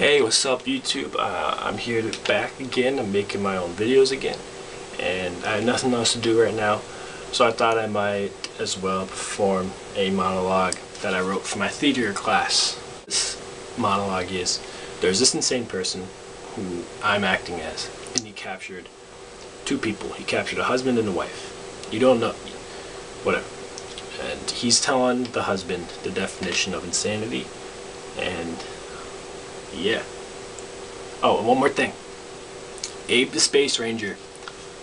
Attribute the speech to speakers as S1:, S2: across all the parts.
S1: Hey, what's up YouTube? Uh, I'm here to back again. I'm making my own videos again. And I have nothing else to do right now. So I thought I might as well perform a monologue that I wrote for my theater class. This monologue is, there's this insane person who I'm acting as. And he captured two people. He captured a husband and a wife. You don't know, whatever. And he's telling the husband the definition of insanity. And yeah. Oh, and one more thing. Abe the Space Ranger.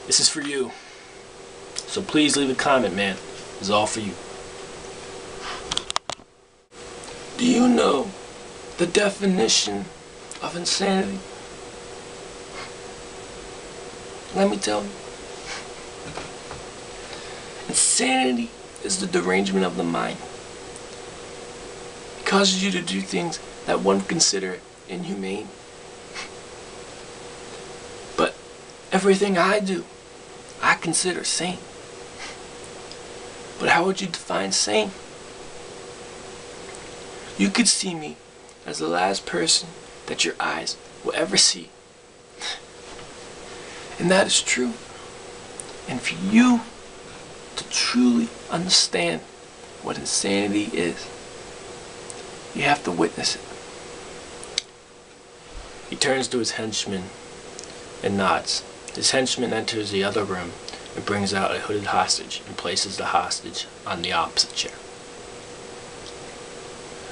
S1: This is for you. So please leave a comment, man. Is all for you. Do you know the definition of insanity? Let me tell you. Insanity is the derangement of the mind. It causes you to do things that one would consider inhumane. But everything I do, I consider sane. But how would you define sane? You could see me as the last person that your eyes will ever see. And that is true. And for you to truly understand what insanity is, you have to witness it. He turns to his henchman and nods. His henchman enters the other room and brings out a hooded hostage and places the hostage on the opposite chair.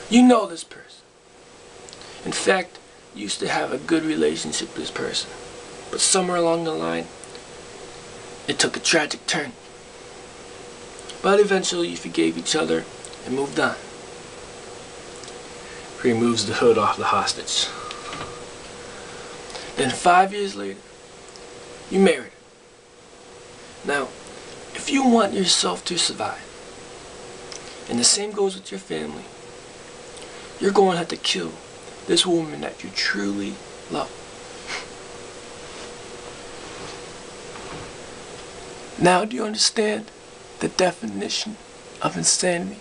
S1: You know this person. In fact, you used to have a good relationship with this person. But somewhere along the line, it took a tragic turn. But eventually you forgave each other and moved on. He removes the hood off the hostage. Then five years later, you married her. Now, if you want yourself to survive, and the same goes with your family, you're going to have to kill this woman that you truly love. Now do you understand the definition of insanity?